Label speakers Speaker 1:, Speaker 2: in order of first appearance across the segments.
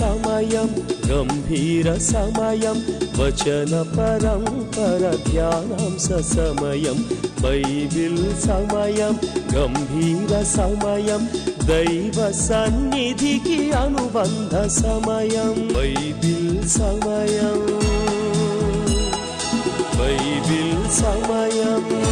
Speaker 1: समयं गम्भीरसमयं वचनपरं परध्यानं स समयं समयं गम्भीरसमयं दैवसन्निधिः अनुबन्धसमयं। बैबिल् समयं बैबिल् समयम्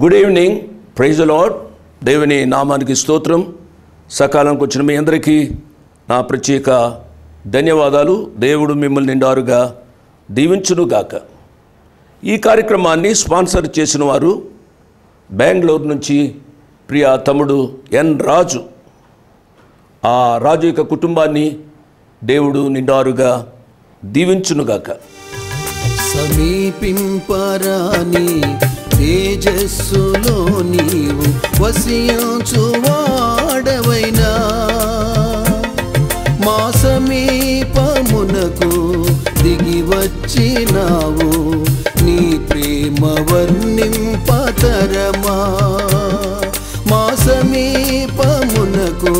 Speaker 2: గుడ్ ఈవినింగ్ ప్రైజ్ లాడ్ దేవుని నామానికి స్తోత్రం. సకాలంకి వచ్చిన మీ అందరికీ నా ప్రత్యేక ధన్యవాదాలు. దేవుడు మిమ్మల్ని నిండారుగా దీవించునుగాక. ఈ కార్యక్రమాన్ని స్పాన్సర్ చేసిన వారు బెంగళూరు నుంచి ప్రియ తమ్ముడు ఎన్ రాజు. ఆ రాజు యొక్క కుటుంబాన్ని దేవుడు నిండారుగా దీవించునుగాక.
Speaker 3: సమీపింపరాని తేజస్సులో నీవు వసించువాడవైనా. మా సమీపమునకు దిగి వచ్చినావు నీ ప్రేమ వర్ణింపతరమా. మా సమీపమునకు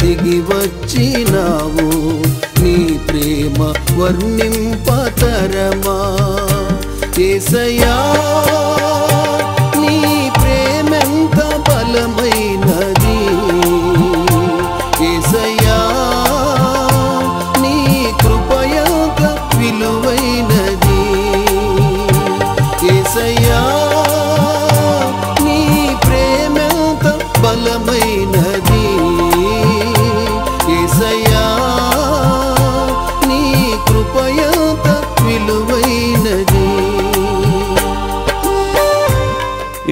Speaker 3: దిగి వచ్చినావు నీ ప్రేమ వర్ణింపతరమా. ஏசையா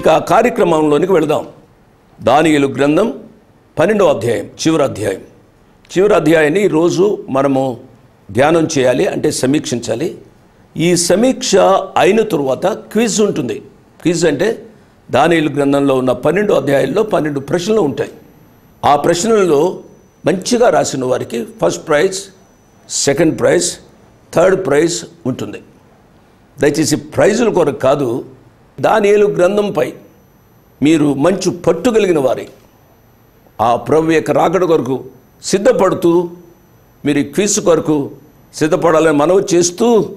Speaker 2: ఇక ఆ కార్యక్రమంలోనికి వెళదాం. దానియులు గ్రంథం పన్నెండవ అధ్యాయం చివరి అధ్యాయం. చివరి అధ్యాయాన్ని ఈరోజు మనము ధ్యానం చేయాలి అంటే సమీక్షించాలి. ఈ సమీక్ష అయిన తరువాత క్విజ్ ఉంటుంది. క్విజ్ అంటే దానియులు గ్రంథంలో ఉన్న పన్నెండు అధ్యాయాల్లో పన్నెండు ప్రశ్నలు ఉంటాయి. ఆ ప్రశ్నలలో మంచిగా రాసిన వారికి first prize second prize third prize ఉంటుంది. దయచేసి ప్రైజుల కొరకు కాదు దానియేలు గ్రంథంపై మీరు మంచి పట్టు కలిగిన వారి. ఆ ప్రభు యొక్క రాకడ కొరకు సిద్ధపడుతూ మీరు క్విజ్ కొరకు సిద్ధపడాలని మనవి చేస్తూ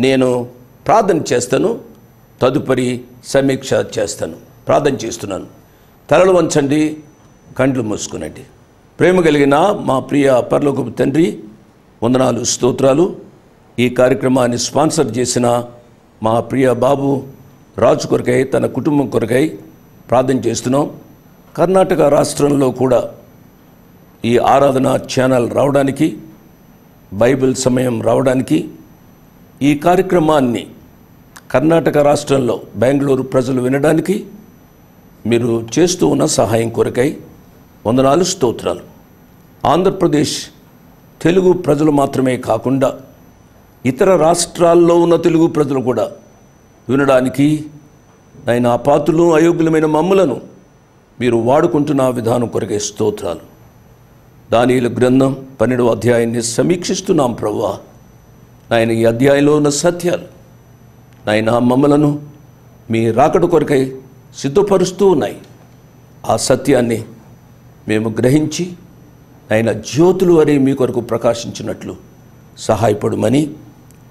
Speaker 2: నేను ప్రార్థన చేస్తాను తదుపరి సమీక్ష చేస్తాను. ప్రార్థన చేస్తున్నాను. తలలు వంచండి కండ్లు మూసుకునండి. ప్రేమ కలిగిన మా ప్రియ పర్లోకపు తండ్రి వందనాలు స్తోత్రాలు. ఈ కార్యక్రమాన్ని స్పాన్సర్ చేసిన మా ప్రియ బాబు రాజు కొరకై తన కుటుంబం కొరకై ప్రార్థన చేస్తున్నాం. కర్ణాటక రాష్ట్రంలో కూడా ఈ ఆరాధన ఛానల్ రావడానికి బైబిల్ సమయం రావడానికి ఈ కార్యక్రమాన్ని కర్ణాటక రాష్ట్రంలో బెంగళూరు ప్రజలు వినడానికి మీరు చేస్తూ ఉన్న సహాయం కొరకై వందనాలు స్తోత్రాలు. ఆంధ్రప్రదేశ్ తెలుగు ప్రజలు మాత్రమే కాకుండా ఇతర రాష్ట్రాల్లో ఉన్న తెలుగు ప్రజలు కూడా వినడానికి ఆయన పాత్రలు అయోగ్యులమైన మమ్ములను మీరు వాడుకుంటున్న విధానం కొరకే స్తోత్రాలు. దానియుల గ్రంథం పన్నెండవ అధ్యాయాన్ని సమీక్షిస్తున్నాం ప్రవ్వా. నాయన ఈ అధ్యాయంలో ఉన్న సత్యాలు నాయన మమ్మలను మీ రాకడ కొరకై సిద్ధపరుస్తూ ఉన్నాయి. ఆ సత్యాన్ని మేము గ్రహించి ఆయన జ్యోతులు అని మీ కొరకు ప్రకాశించినట్లు సహాయపడమని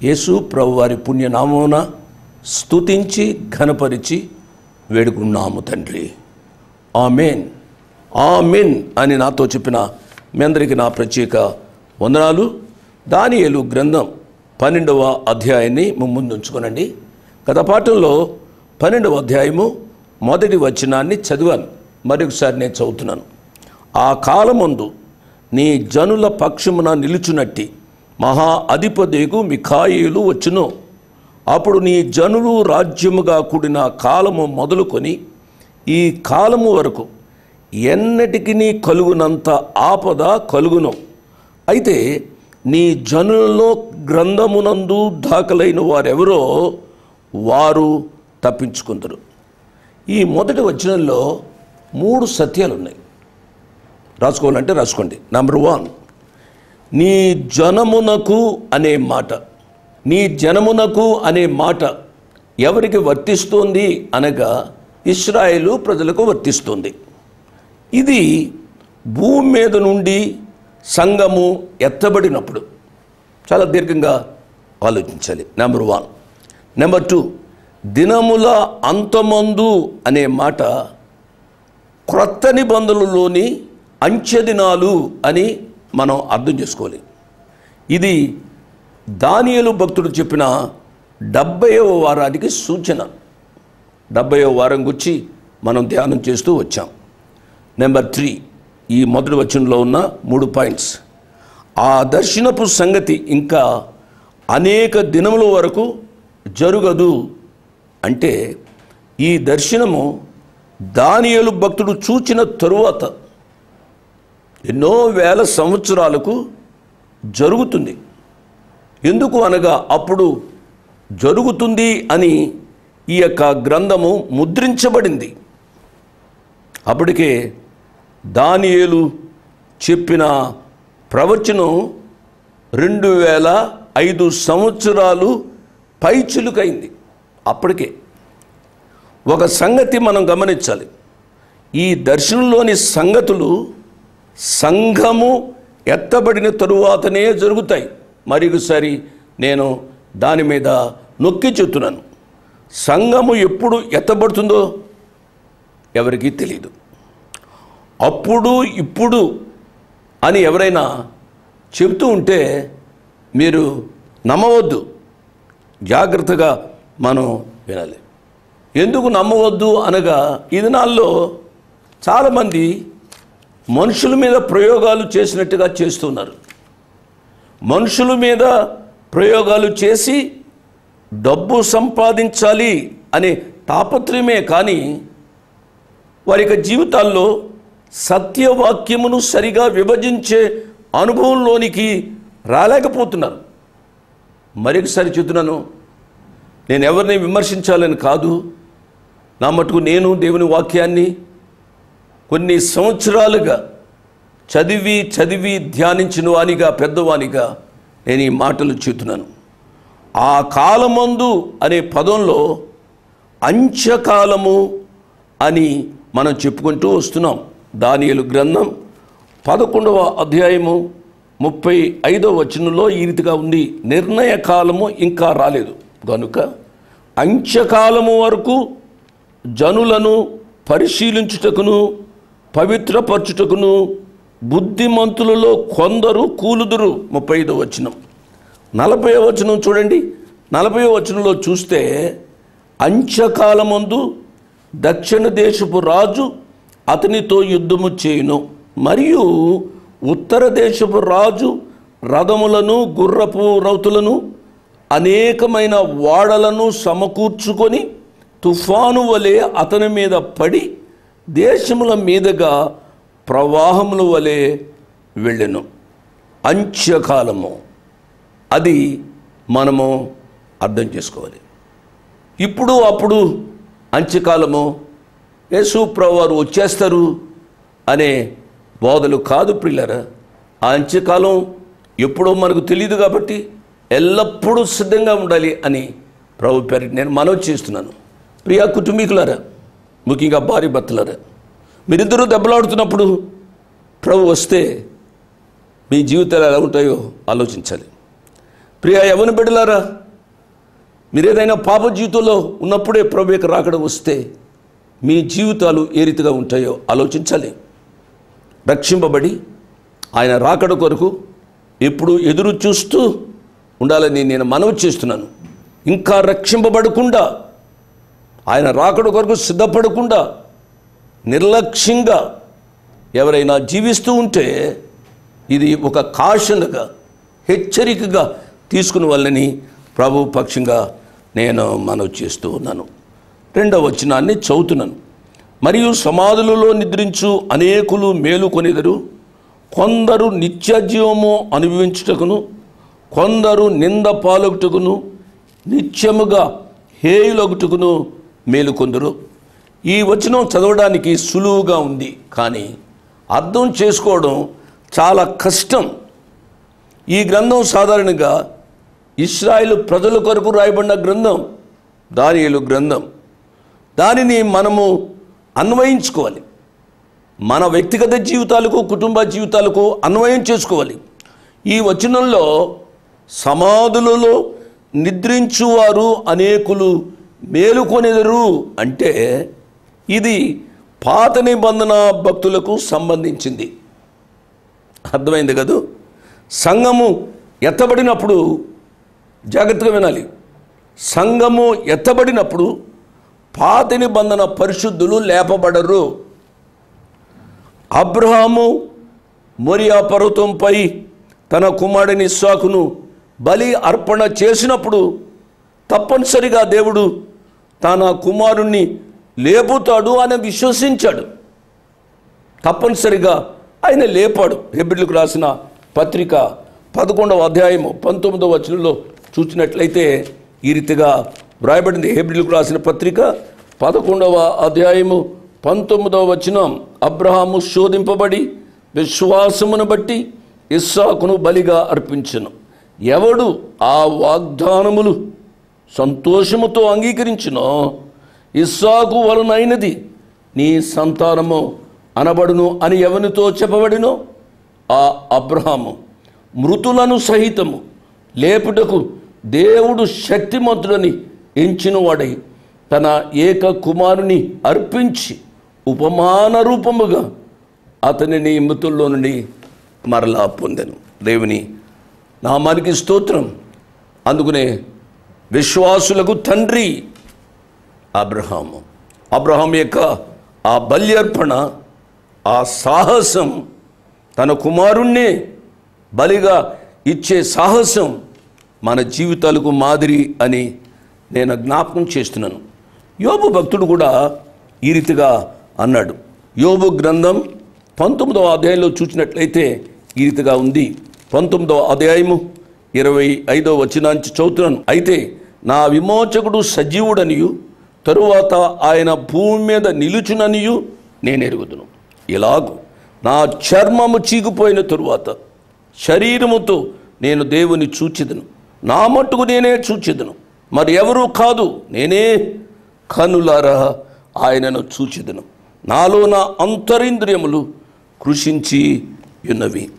Speaker 2: యేసు ప్రభు వారి పుణ్యనామమున స్తుతించి ఘనపరిచి వేడుకున్నాము తండ్రి. ఆమెన్. ఆమెన్ అని నాతో చెప్పిన మీ అందరికీ నా ప్రత్యేక వందనాలు. దానియేలు గ్రంథం పన్నెండవ అధ్యాయాన్ని ముందుంచుకోనండి. గత పాఠంలో పన్నెండవ అధ్యాయము మొదటి వచనాన్ని చదివాను. మరొకసారి నేను చదువుతున్నాను. ఆ కాలమందు నీ జనుల పక్షమున నిలుచునట్టి మహా అధిపతికు మిఖాయిలు వచ్చును. అప్పుడు నీ జనులు రాజ్యముగా కూడిన కాలము మొదలుకొని ఈ కాలము వరకు ఎన్నటికి నీ కలుగునంత ఆపద కలుగును. అయితే నీ జనులలో గ్రంథమునందు దాఖలైన వారెవరో వారు తప్పించుకుందరు. ఈ మొదటి వచనంలో మూడు సత్యాలు ఉన్నాయి రాసుకోవాలంటే రాసుకోండి. నెంబర్ వన్ నీ జనమునకు అనే మాట. నీ జనమునకు అనే మాట ఎవరికి వర్తిస్తుంది అనగా ఇస్రాయేలు ప్రజలకు వర్తిస్తుంది. ఇది భూమి మీద నుండి సంఘము ఎత్తబడినప్పుడు చాలా దీర్ఘంగా ఆలోచించాలి. నెంబర్ వన్ నెంబర్ టూ దినముల అంతమందు అనే మాట క్రొత్త నిబంధనలోని అంచె దినాలు అని మనం అర్థం చేసుకోవాలి. ఇది దానియలు భక్తుడు చెప్పిన డెబ్బయో వారానికి సూచన. డెబ్బయో వారం గురించి మనం ధ్యానం చేస్తూ వచ్చాం. నెంబర్ త్రీ ఈ మొదటి వచనంలో ఉన్న మూడు పాయింట్స్. ఆ దర్శనపు సంగతి ఇంకా అనేక దినముల వరకు జరుగదు అంటే ఈ దర్శనము దానియలు భక్తుడు చూచిన తరువాత ఎన్నో వేల సంవత్సరాలకు జరుగుతుంది. ఎందుకు అనగా అప్పుడు జరుగుతుంది అని ఈ యొక్క గ్రంథము ముద్రించబడింది. అప్పటికే దానియేలు చెప్పిన ప్రవచనం రెండు వేల ఐదు సంవత్సరాలు పైచులుకైంది అప్పటికే ఒక సంగతి మనం గమనించాలి. ఈ దర్శనంలోని సంగతులు సంఘము ఎత్తబడిన తరువాతనే జరుగుతాయి. మరొకసారి నేను దాని మీద నొక్కి చెప్తున్నాను సంఘము ఎప్పుడు ఎత్తబడుతుందో ఎవరికీ తెలియదు అప్పుడు ఇప్పుడు అని ఎవరైనా చెబుతూ ఉంటే మీరు నమ్మవద్దు. జాగ్రత్తగా మనం వినాలి. ఎందుకు నమ్మవద్దు అనగా ఈ దినాల్లో చాలామంది మనుషుల మీద ప్రయోగాలు చేసినట్టుగా చేస్తున్నారు. మనుషుల మీద ప్రయోగాలు చేసి డబ్బు సంపాదించాలి అనే తాపత్రయమే కానీ వారి యొక్క జీవితాల్లో సత్యవాక్యమును సరిగా విభజించే అనుభవంలోనికి రాలేకపోతున్నారు. మరొకసారి చెప్తున్నాను నేను ఎవరిని విమర్శించాలని కాదు. నా మటుకు నేను దేవుని వాక్యాన్ని కొన్ని సంవత్సరాలుగా చదివి చదివి ధ్యానించిన వానిగా పెద్దవానిగా నేను ఈ మాటలు చెబుతున్నాను. ఆ కాలమందు అనే పదంలో అంత్యకాలము అని మనం చెప్పుకుంటూ వస్తున్నాం. దానియలు గ్రంథం పదకొండవ అధ్యాయము ముప్పై ఐదవ వచనంలో ఈ రీతిగా ఉంది. నిర్ణయ కాలము ఇంకా రాలేదు. కనుక అంత్యకాలము వరకు జనులను పరిశీలించుటకును పవిత్రపరచుటకును బుద్ధిమంతులలో కొందరు కూలుదురు. ముప్పై ఐదో వచనం. నలభై వచనం చూడండి. నలభై వచనంలో చూస్తే అంచకాలమందు దక్షిణ దేశపు రాజు అతనితో యుద్ధము చేయును. మరియు ఉత్తర దేశపు రాజు రథములను గుర్రపు రౌతులను అనేకమైన వాడలను సమకూర్చుకొని తుఫాను వలె అతని మీద పడి దేశముల మీదుగా ప్రవాహముల వలె వెళ్ళెను. అంత్యకాలము. అది మనము అర్థం చేసుకోవాలి. ఇప్పుడు అప్పుడు అంత్యకాలము. యేసు వారు వచ్చేస్తారు అనే బోధలు కాదు ప్రిల్లరా ఆ అంత్యకాలం ఎప్పుడో మనకు తెలియదు కాబట్టి ఎల్లప్పుడూ సిద్ధంగా ఉండాలి అని ప్రభు పేరు నేను మనవి చేస్తున్నాను. ప్రియా కుటుంబీకులారా ముఖ్యంగా భార్య భర్తలారా మీరిద్దరూ దెబ్బలాడుతున్నప్పుడు ప్రభు వస్తే మీ జీవితాలు ఎలా ఉంటాయో ఆలోచించాలి. ప్రియా ఎవరిని బిడ్డలారా మీరు ఏదైనా పాప జీవితంలో ఉన్నప్పుడే ప్రభు యొక్క రాకడ వస్తే మీ జీవితాలు ఏ రీతిగా ఉంటాయో ఆలోచించాలి. రక్షింపబడి ఆయన రాకడ కొరకు ఎప్పుడు ఎదురు చూస్తూ ఉండాలని నేను మనవి చేస్తున్నాను. ఇంకా రక్షింపబడకుండా ఆయన రాకడ కొరకు సిద్ధపడకుండా నిర్లక్ష్యంగా ఎవరైనా జీవిస్తూ ఉంటే ఇది ఒక కాషన్గా హెచ్చరికగా తీసుకుని వాళ్ళని ప్రభు పక్షంగా నేను మనవి చేస్తూ ఉన్నాను. రెండవ వచనాన్ని చదువుతున్నాను. మరియు సమాధులలో నిద్రించు అనేకులు మేలుకొనిదరు కొందరు నిత్యజీవము అనుభవించుటకును కొందరు నింద పాలొకటకును నిత్యముగా హేయులొకటకును మేలుకొందరు ఈ వచనం చదవడానికి సులువుగా ఉంది కానీ అర్థం చేసుకోవడం చాలా కష్టం. ఈ గ్రంథం సాధారణంగా ఇస్రాయిల్ ప్రజల కొరకు రాయబడిన గ్రంథం దానియులు గ్రంథం. దానిని మనము అన్వయించుకోవాలి. మన వ్యక్తిగత జీవితాలకు కుటుంబ జీవితాలకు అన్వయం చేసుకోవాలి. ఈ వచనంలో సమాధులలో నిద్రించువారు అనేకులు మేలుకొనెదరు అంటే ఇది పాత నిబంధన భక్తులకు సంబంధించింది. అర్థమైంది కదూ? సంఘము ఎత్తబడినప్పుడు జాగ్రత్తగా వినాలి. సంఘము ఎత్తబడినప్పుడు పాత నిబంధన పరిశుద్ధులు లేపబడరు. అబ్రహాము మొరియా పర్వతంపై తన కుమారుడిని ఇస్సాకును బలి అర్పణ చేసినప్పుడు తప్పనిసరిగా దేవుడు తన కుమారుణ్ణి లేపుతాడు అని విశ్వసించాడు. తప్పనిసరిగా ఆయన లేపాడు. హెబ్రిలకు రాసిన పత్రిక పదకొండవ అధ్యాయము పంతొమ్మిదవ వచనంలో చూసినట్లయితే ఈ రీతిగా వ్రాయబడింది. హెబ్రిల్కు రాసిన పత్రిక పదకొండవ అధ్యాయము పంతొమ్మిదవ వచనం. అబ్రహాము శోధింపబడి విశ్వాసమును బట్టి ఇస్సాకును బలిగా అర్పించను. ఎవడు ఆ వాగ్దానములు సంతోషముతో అంగీకరించినో ఇస్సాకు వలనైనది నీ సంతానము అనబడును అని ఎవనితో చెప్పబడినో ఆ అబ్రహాము. మృతులను సహితము లేపుటకు దేవుడు శక్తిమంతుడని ఎంచినవాడై తన ఏక కుమారుని అర్పించి ఉపమాన రూపముగా అతనిని మృతుల్లో నుండి మరలా పొందెను. దేవుని నామానికి స్తోత్రం. అందుకునే విశ్వాసులకు తండ్రి అబ్రహాము. అబ్రహాం యొక్క ఆ బల్యర్పణ ఆ సాహసం తన కుమారుణ్ణి బలిగా ఇచ్చే సాహసం మన జీవితాలకు మాదిరి అని నేను జ్ఞాపకం చేస్తున్నాను. యోబు భక్తుడు కూడా ఈ రీతిగా అన్నాడు. యోబు గ్రంథం పంతొమ్మిదవ అధ్యాయంలో చూసినట్లయితే ఈ రీతిగా ఉంది. పంతొమ్మిదవ అధ్యాయము ఇరవై ఐదవ వచనాంచి చదువుతున్నాను. అయితే నా విమోచకుడు సజీవుడనియు తరువాత ఆయన భూమి మీద నిలుచుననియు నేను ఎరుగుదును ఇలాగు నా చర్మము చీగిపోయిన తరువాత శరీరముతో నేను దేవుని చూచిదను. నా మట్టుకు నేనే చూచిదను. మరి ఎవరూ కాదు నేనే కనులారా ఆయనను చూచిదను. నాలో నా అంతరింద్రియములు కృషించి ఉన్నవి.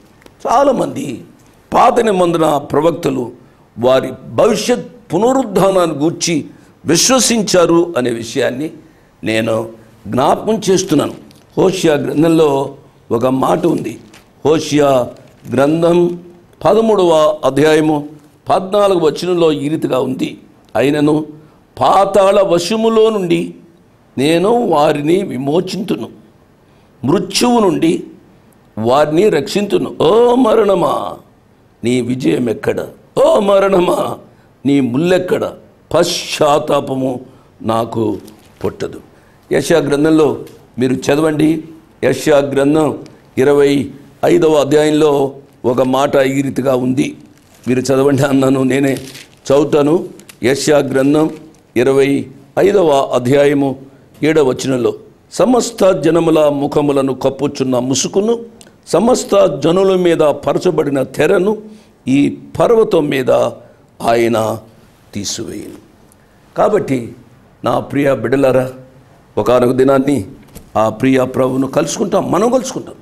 Speaker 2: చాలామంది పాత నిబంధన ప్రవక్తలు వారి భవిష్యత్ పునరుద్ధానాన్ని గూర్చి విశ్వసించారు అనే విషయాన్ని నేను జ్ఞాపకం చేస్తున్నాను. హోషియా గ్రంథంలో ఒక మాట ఉంది. హోషియా గ్రంథం పదమూడవ అధ్యాయము పద్నాలుగు వచనంలో ఈ రీతిగా ఉంది. అయినను పాతాళ వశములో నుండి నేను వారిని విమోచింతును. మృత్యువు నుండి వారిని రక్షింతును. ఓ మరణమా నీ విజయం ఎక్కడ ఓ మరణమా నీ ముల్లెక్కడ? పశ్చాత్తాపము నాకు పుట్టదు. యశా గ్రంథంలో మీరు చదవండి. యశా గ్రంథం ఇరవై ఐదవ అధ్యాయంలో ఒక మాట ఈ రీతిగా ఉంది. మీరు చదవండి అన్నాను నేనే చదువుతాను. యశా గ్రంథం ఇరవై ఐదవ అధ్యాయము ఏడవ వచనంలో సమస్త జనముల ముఖములను కప్పుచున్న ముసుకును సమస్త జనుల మీద పరచబడిన తెరను ఈ పర్వతం మీద ఆయన తీసివేయను. కాబట్టి నా ప్రియ బిడ్డలారా ఒకనొక దినాన్ని ఆ ప్రియ ప్రభును కలుసుకుంటాం మనం కలుసుకుంటాం.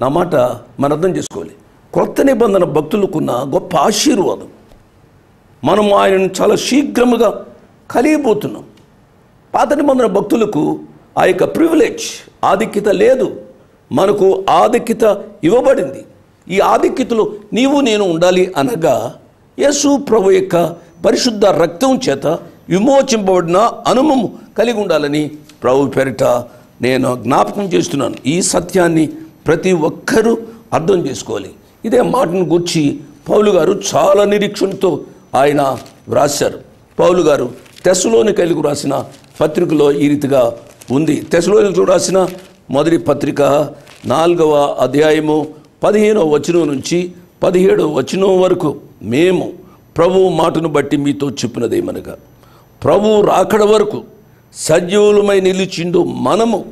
Speaker 2: నా మాట మనం అర్థం చేసుకోవాలి. కొత్త నిబంధన భక్తులకున్న గొప్ప ఆశీర్వాదం. మనం ఆయనను చాలా శీఘ్రముగా కలిగిపోతున్నాం పాత నిబంధన భక్తులకు ఆ యొక్క ప్రివిలేజ్ ఆధిక్యత లేదు. మనకు ఆధిక్యత ఇవ్వబడింది. ఈ ఆధిక్యతలో నీవు నేను ఉండాలి అనగా యేసు ప్రభు యొక్క పరిశుద్ధ రక్తం చేత విమోచింపబడిన అనుమము కలిగి ఉండాలని ప్రభు పేరిట నేను జ్ఞాపకం చేస్తున్నాను. ఈ సత్యాన్ని ప్రతి ఒక్కరూ అర్థం చేసుకోవాలి. ఇదే మాటను గుర్చి పౌలు గారు చాలా నిరీక్షణతో ఆయన వ్రాశారు. పౌలు గారు తెసలోని కలిగి రాసిన పత్రికలో ఈ రీతిగా ఉంది. తెసలోని రాసిన మొదటి పత్రిక నాలుగవ అధ్యాయము పదిహేనవ వచనం నుంచి పదిహేడవ వచనం వరకు మేము ప్రభువు మాటను బట్టి మీతో చెప్పినదేమనగా ప్రభువు రాకడ వరకు సజీవులమై నిలిచిండు మనము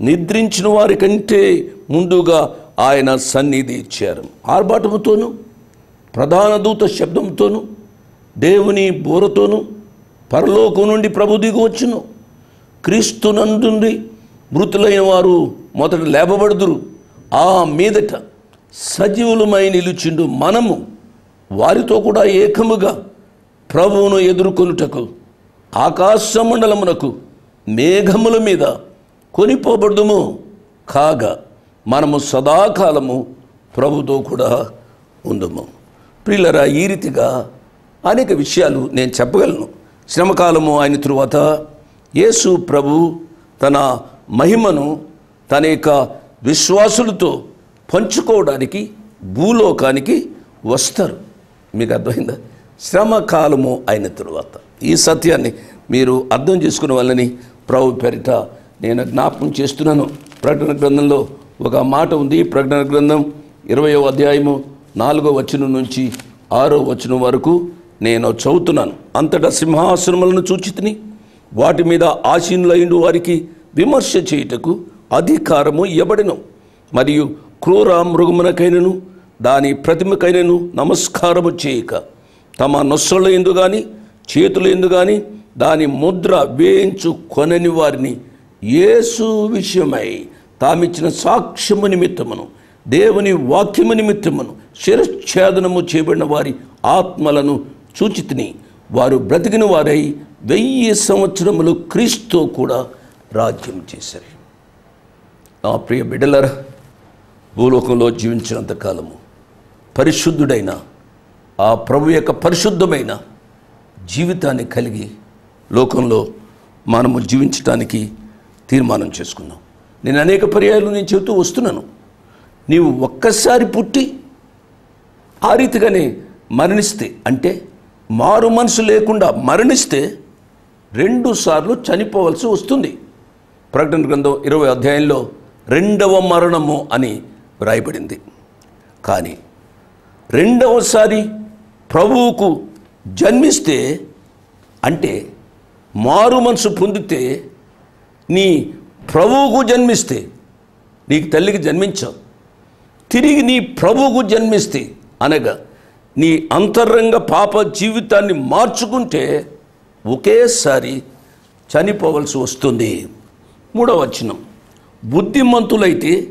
Speaker 2: నిద్రించిన వారి కంటే ముందుగా ఆయన సన్నిధి ఇచ్చారు ఆర్భాటముతోనూ ప్రధాన దూత శబ్దంతోనూ దేవుని బూరతోనూ పరలోకం నుండి ప్రభు దిగువచ్చును క్రీస్తునందుండి మృతులైన వారు మొదట లేపబడుదురు. ఆ మీదట సజీవులమై నిలిచిండు మనము వారితో కూడా ఏకముగా ప్రభువును ఎదుర్కొనుటకు ఆకాశమండలమునకు మేఘముల మీద కొనిపోబడుదుము కాగా మనము సదాకాలము ప్రభుతో కూడా ఉందము. పిల్లరా ఈ రీతిగా అనేక విషయాలు నేను చెప్పగలను. శ్రమకాలము అయిన తరువాత యేసు ప్రభు తన మహిమను తన యొక్క విశ్వాసులతో పంచుకోవడానికి భూలోకానికి వస్తారు. మీకు అర్థమైందా? శ్రమకాలము అయిన తరువాత. ఈ సత్యాన్ని మీరు అర్థం చేసుకున్న వాళ్ళని ప్రభు పెరిట నేను జ్ఞాపకం చేస్తున్నాను. ప్రకటన గ్రంథంలో ఒక మాట ఉంది. ప్రకటన గ్రంథం ఇరవయో అధ్యాయము నాలుగో వచనం నుంచి ఆరో వచనం వరకు నేను చదువుతున్నాను. అంతటా సింహాసనములను చూచితిని వాటి మీద ఆసీనులైండు వారికి విమర్శ చేయుటకు అధికారము ఇవ్వబడిను. మరియు క్రూర మృగమునకైనను దాని ప్రతిమకైనను నమస్కారము చేయక. తమ నొస్సల ఎందు కానీ చేతులు ఎందు కానీ దాని ముద్ర వేయించు కొనని వారిని యేసు విషయమై తామిచ్చిన సాక్ష్యము నిమిత్తమును దేవుని వాక్యము నిమిత్తమును శిరఛేదనము చేయబడిన వారి ఆత్మలను సూచితిని. వారు బ్రతికిన వారై వెయ్యి సంవత్సరములు క్రీస్తు కూడా రాజ్యం చేశారు. నా ప్రియ బిడ్డలరా భూలోకంలో జీవించినంత కాలము పరిశుద్ధుడైన ఆ ప్రభు యొక్క పరిశుద్ధమైన జీవితాన్ని కలిగి లోకంలో మనము జీవించటానికి తీర్మానం చేసుకున్నాం నేను అనేక పర్యాయాలు నేను చెబుతూ వస్తున్నాను. నీవు ఒక్కసారి పుట్టి ఆ రీతిగానే మరణిస్తే అంటే మారు మనసు లేకుండా మరణిస్తే రెండు సార్లు చనిపోవలసి వస్తుంది. ప్రకటన గ్రంథం ఇరవై అధ్యాయంలో రెండవ మరణము అని వ్రాయబడింది. కానీ రెండవసారి ప్రభువుకు జన్మిస్తే అంటే మారు మనసు పొందితే నీ ప్రభువుకు జన్మిస్తే నీకు తల్లికి జన్మించావు. తిరిగి నీ ప్రభువుకు జన్మిస్తే అనగా నీ అంతరంగ పాప జీవితాన్ని మార్చుకుంటే ఒకేసారి చనిపోవలసి వస్తుంది. మూడవ వచనం. బుద్ధిమంతులైతే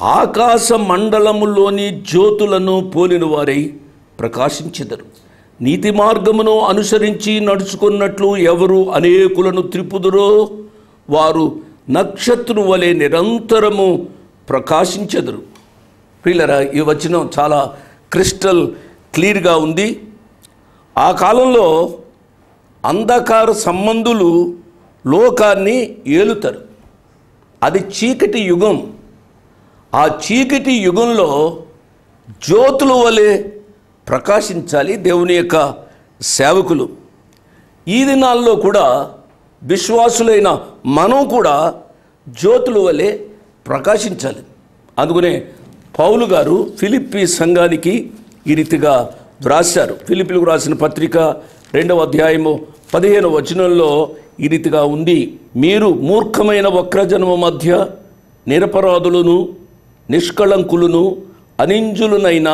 Speaker 2: ఆకాశ మండలములోని జ్యోతులను పోలిన వారై ప్రకాశించెదరు. నీతి మార్గమును అనుసరించి నడుచుకున్నట్లు ఎవరు అనేకులను త్రిపుదురో? వారు నక్షత్రం వలె నిరంతరము ప్రకాశించెదరు. ప్రియులరా ఈ వచనం చాలా క్రిస్టల్ క్లియర్గా ఉంది. ఆ కాలంలో అంధకార సంబంధులు లోకాన్ని ఏలుతారు. అది చీకటి యుగం. ఆ చీకటి యుగంలో జ్యోతుల వలె ప్రకాశించాలి దేవుని యొక్క సేవకులు. ఈ దినాల్లో కూడా విశ్వాసులైన మనం కూడా జ్యోతుల వలె ప్రకాశించాలి. అందుకనే పౌలు గారు ఫిలిప్పి సంఘానికి ఈ రీతిగా వ్రాశారు. ఫిలిపిలకు రాసిన పత్రిక రెండవ అధ్యాయము పదిహేను వచనంలో ఈ రీతిగా ఉంది. మీరు మూర్ఖమైన వక్రజన్మ మధ్య నిరపరాధులను నిష్కళంకులను అనింజులనైన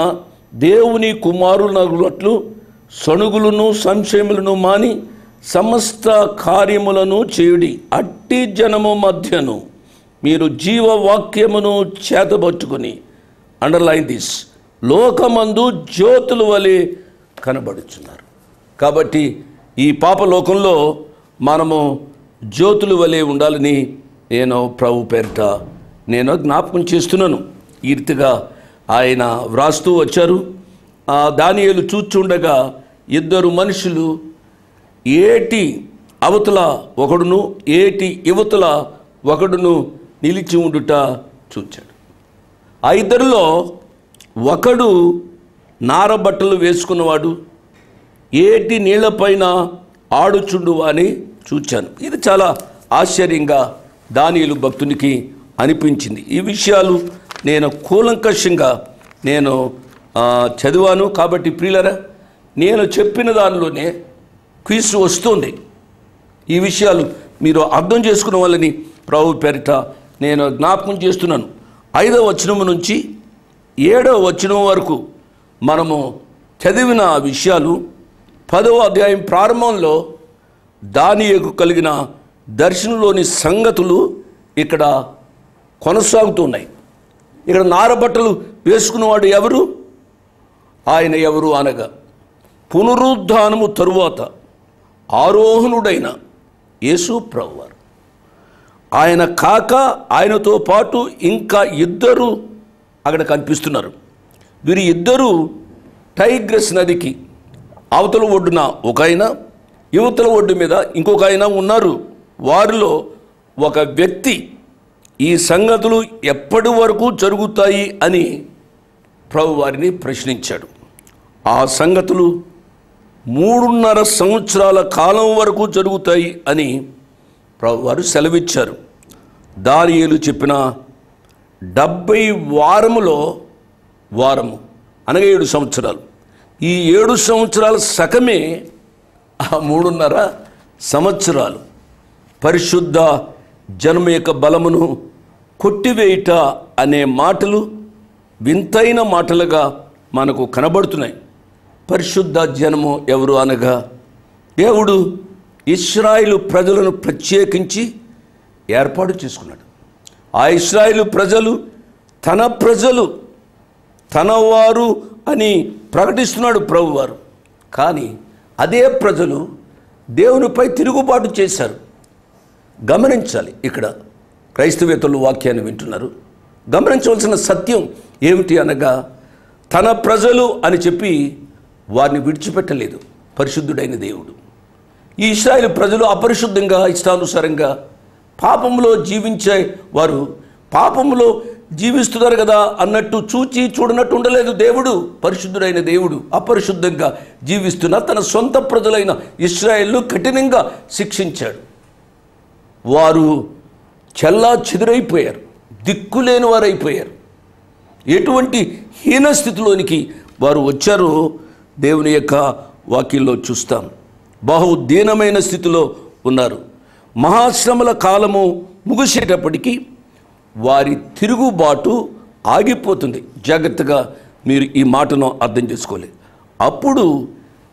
Speaker 2: దేవుని కుమారునట్లు సణుగులను సంశయములను మాని సమస్త కార్యములను చేయుడి. అట్టి జనము మధ్యను మీరు జీవవాక్యమును చేతబట్టుకుని అండర్లైన్ దిస్ లోకమందు జ్యోతుల వలె కనబడుచున్నారు. కాబట్టి ఈ పాపలోకంలో మనము జ్యోతుల వలె ఉండాలని నేను ప్రభు పేరిట నేను జ్ఞాపకం చేస్తున్నాను. ఈ రీతిగా ఆయన వ్రాస్తూ వచ్చారు. ఆ దానియేలు చూచుండగా ఇద్దరు మనుషులు ఏటి అవతల ఒకడును ఏటి యువతల ఒకడును నిలిచి ఉండుట చూచాడు. ఆ ఇద్దరిలో ఒకడు నారబట్టలు వేసుకున్నవాడు ఏటి నీళ్ళపైన ఆడుచుండు అని చూచాను. ఇది చాలా ఆశ్చర్యంగా దానియులు భక్తునికి అనిపించింది. ఈ విషయాలు నేను కూలంకషంగా నేను చదివాను. కాబట్టి ప్రియులరా నేను చెప్పిన దానిలోనే క్విజ్ వస్తుంది. ఈ విషయాలు మీరు అర్థం చేసుకున్న వాళ్ళని ప్రభు పేరిట నేను జ్ఞాపకం చేస్తున్నాను. ఐదవ వచనం నుంచి ఏడవ వచనం వరకు మనము చదివిన విషయాలు పదవ అధ్యాయం ప్రారంభంలో దానియకు కలిగిన దర్శనంలోని సంగతులు ఇక్కడ కొనసాగుతున్నాయి. ఇక్కడ నారబట్టలు వేసుకున్నవాడు ఎవరు? ఆయన ఎవరు అనగా పునరుద్ధానము తరువాత ఆరోహణుడైన యేసు ప్రభువారు. ఆయన కాక ఆయనతో పాటు ఇంకా ఇద్దరు అక్కడ కనిపిస్తున్నారు. వీరి ఇద్దరు టైగ్రస్ నదికి అవతల ఒడ్డున ఒక ఆయన యువతల ఒడ్డు మీద ఇంకొక ఆయన ఉన్నారు. వారిలో ఒక వ్యక్తి ఈ సంగతులు ఎప్పటి వరకు జరుగుతాయి అని ప్రభు వారిని ప్రశ్నించాడు. ఆ సంగతులు మూడున్నర సంవత్సరాల కాలం వరకు జరుగుతాయి అని ప్రభు వారు సెలవిచ్చారు. దానియేలు చెప్పిన డెబ్బై వారములో వారము అనగా ఏడు సంవత్సరాలు. ఈ ఏడు సంవత్సరాల సగమే ఆ మూడున్నర సంవత్సరాలు. పరిశుద్ధ జన్మ యొక్క బలమును కొట్టివేయుట అనే మాటలు వింతైన మాటలుగా మనకు కనబడుతున్నాయి. పరిశుద్ధ జనము ఎవరు అనగా దేవుడు ఇస్రాయిలు ప్రజలను ప్రత్యేకించి ఏర్పాటు చేసుకున్నాడు. ఆ ఇస్రాయిలు ప్రజలు తన ప్రజలు తన వారు అని ప్రకటిస్తున్నాడు ప్రభువారు. కానీ అదే ప్రజలు దేవునిపై తిరుగుబాటు చేశారు. గమనించాలి. ఇక్కడ క్రైస్తవేతలు వాక్యాన్ని వింటున్నారు. గమనించవలసిన సత్యం ఏమిటి అనగా తన ప్రజలు అని చెప్పి వారిని విడిచిపెట్టలేదు పరిశుద్ధుడైన దేవుడు. ఈ ఇస్రాయేల్ ప్రజలు అపరిశుద్ధంగా ఇష్టానుసారంగా పాపంలో జీవించే వారు పాపంలో జీవిస్తున్నారు కదా అన్నట్టు చూచి చూడనట్టు ఉండలేదు దేవుడు. పరిశుద్ధుడైన దేవుడు అపరిశుద్ధంగా జీవిస్తున్న తన సొంత ప్రజలైన ఇస్రాయేల్ను కఠినంగా శిక్షించాడు. వారు చెల్లా చెదురైపోయారు దిక్కులేని వారైపోయారు. ఎటువంటి హీన స్థితిలోనికి వారు వచ్చారో దేవుని యొక్క వాక్యంలో చూస్తాం. బహు దీనమైన స్థితిలో ఉన్నారు. మహాశ్రమల కాలము ముగిసేటప్పటికీ వారి తిరుగుబాటు ఆగిపోతుంది. జాగ్రత్తగా మీరు ఈ మాటను అర్థం చేసుకోవాలి. అప్పుడు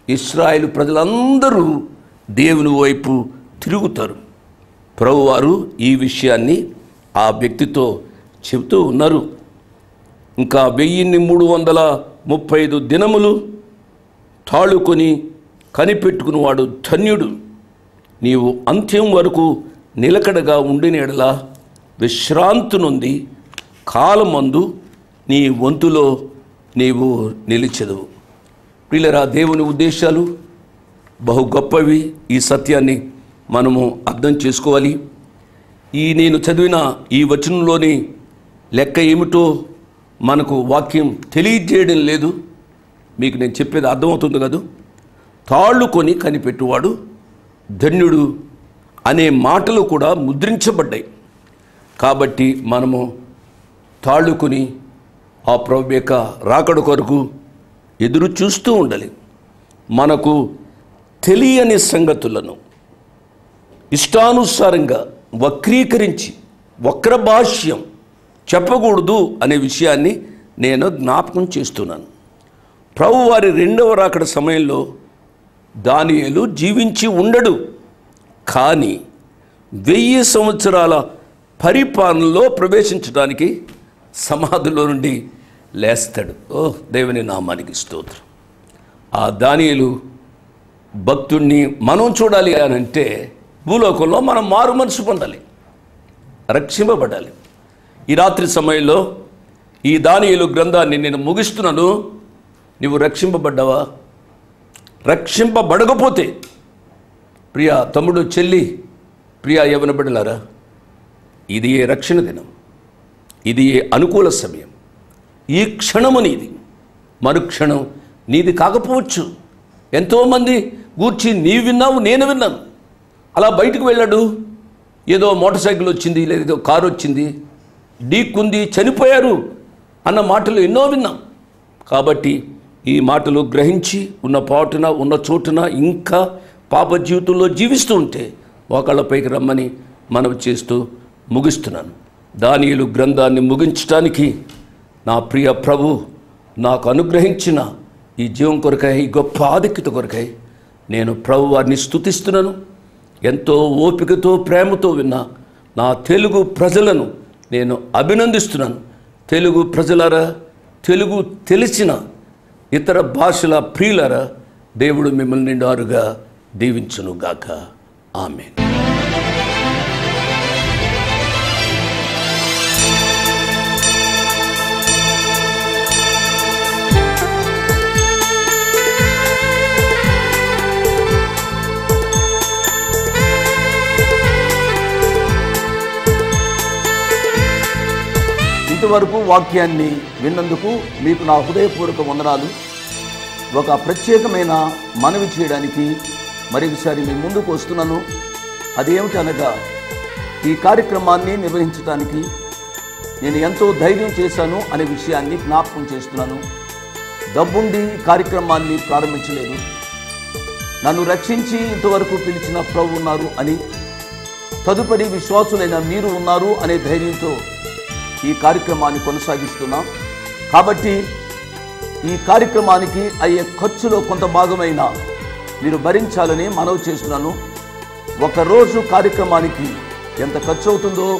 Speaker 2: ఇస్రాయేల్ ప్రజలందరూ దేవుని వైపు తిరుగుతారు. ప్రభువారు ఈ విషయాన్ని ఆ వ్యక్తితో చెబుతూ ఉన్నారు. ఇంకా వెయ్యిన్ని మూడు వందల ముప్పై ఐదు దినములు తాళుకొని కనిపెట్టుకున్నవాడు ధన్యుడు. నీవు అంత్యం వరకు నిలకడగా ఉండిన ఎడల విశ్రాంతి నుండి కాలమందు నీ వంతులో నీవు నిలిచెదవు. వీళ్ళరా దేవుని ఉద్దేశాలు బహు గొప్పవి. ఈ సత్యాన్ని మనము అర్థం చేసుకోవాలి. ఈ నేను చదివిన ఈ వచనంలోని లెక్క ఏమిటో మనకు వాక్యం తెలియజేయడం లేదు. మీకు నేను చెప్పేది అర్థమవుతుంది కదా? తాళ్ళు కొని కనిపెట్టువాడు ధన్యుడు అనే మాటలు కూడా ముద్రించబడ్డాయి. కాబట్టి మనము తాళ్ళుకొని ఆ ప్రభు యొక్క రాకడ కొరకు ఎదురు చూస్తూ ఉండాలి. మనకు తెలియని సంగతులను ఇష్టానుసారంగా వక్రీకరించి వక్ర భాష్యం చెప్పకూడదు అనే విషయాన్ని నేను జ్ఞాపకం చేస్తున్నాను. ప్రభు వారి రెండవ రాకడ సమయంలో దానియలు జీవించి ఉండడు. కానీ వెయ్యి సంవత్సరాల పరిపాలనలో ప్రవేశించడానికి సమాధిలో నుండి లేస్తాడు. ఓ దేవుని నామానికి స్తోత్రం. ఆ దానియలు భక్తుణ్ణి మనం చూడాలి అని అంటే భూలోకంలో మనం మారు మనసు పొందాలి. రక్షింపబడాలి. ఈ రాత్రి సమయంలో ఈ దానియులు గ్రంథాన్ని నేను ముగిస్తున్నాను. నీవు రక్షింపబడ్డావా? రక్షింపబడకపోతే ప్రియా తమ్ముడు చెల్లి ప్రియా యవన బిడ్డలారా ఇది ఏ రక్షణ దినం? ఇది ఏ అనుకూల సమయం? ఈ క్షణము నీది. మరుక్షణం నీది కాకపోవచ్చు. ఎంతోమంది గూర్చి నీవు విన్నావు నేను విన్నాను. అలా బయటకు వెళ్ళాడు. ఏదో మోటార్ సైకిల్ వచ్చింది లేదో ఏదో కారు వచ్చింది. ఢీక్కుంది చనిపోయారు అన్న మాటలు ఎన్నో విన్నాం. కాబట్టి ఈ మాటలు గ్రహించి ఉన్న పాటున ఉన్న చోటున ఇంకా పాప జీవితంలో జీవిస్తూ ఉంటే ఒకళ్ళపైకి రమ్మని మనవి చేస్తూ ముగిస్తున్నాను. దానియులు గ్రంథాన్ని ముగించడానికి నా ప్రియ ప్రభు నాకు అనుగ్రహించిన ఈ జీవం కొరకై ఈ గొప్ప ఆధిక్యత కొరకై నేను ప్రభు వారిని స్తుతిస్తున్నాను. ఎంతో ఓపికతో ప్రేమతో విన్న నా తెలుగు ప్రజలను నేను అభినందిస్తున్నాను. తెలుగు ప్రజలారా తెలుగు తెలిసిన ఇతర భాషల ప్రియులరా దేవుడు మిమ్మల్ని నిండారుగా దీవించునుగాక. ఆమె ఇంతవరకు వాక్యాన్ని విన్నందుకు మీకు నా హృదయపూర్వక వందనాలు. ఒక ప్రత్యేకమైన మనవి చేయడానికి మరొకసారి మీ ముందుకు వస్తున్నాను. అదేమిటి అనగా ఈ కార్యక్రమాన్ని నిర్వహించడానికి నేను ఎంతో ధైర్యం చేశాను అనే విషయాన్ని జ్ఞాపకం చేస్తున్నాను. డబ్బుండి కార్యక్రమాన్ని ప్రారంభించలేదు. నన్ను రక్షించి ఇంతవరకు పిలిచిన ప్రభు ఉన్నారు అని తదుపరి విశ్వాసులైన మీరు ఉన్నారు అనే ధైర్యంతో ఈ కార్యక్రమాన్ని కొనసాగిస్తున్నాం. కాబట్టి ఈ కార్యక్రమానికి అయ్యే ఖర్చులో కొంత భాగమైన మీరు భరించాలని మనవి చేస్తున్నాను. ఒకరోజు కార్యక్రమానికి ఎంత ఖర్చు అవుతుందో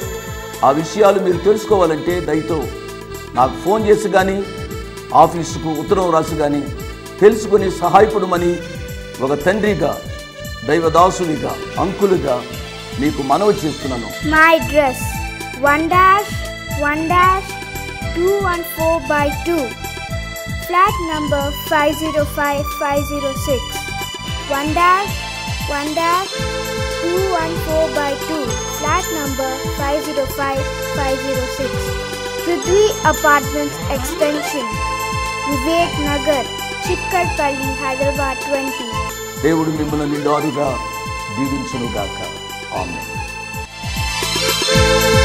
Speaker 2: ఆ విషయాలు మీరు తెలుసుకోవాలంటే దయతో నాకు ఫోన్ చేసి కానీ ఆఫీసుకు ఉత్తరం రాసి కానీ తెలుసుకుని సహాయపడమని ఒక తండ్రిగా దైవదాసునిగా అంకులుగా మీకు మనవి చేస్తున్నాను.
Speaker 4: My address 1 dash 1 dash 214 by 2 flat number 505506 1 dash 1 dash 214 by 2 flat number 505506 Prithvi Apartments Extension Vivek Nagar Chikkarpalli Hyderabad 20
Speaker 2: దేవుడు మిమ్మల్ని నిండారుగా దీవించునుగాక ఆమె
Speaker 4: Thank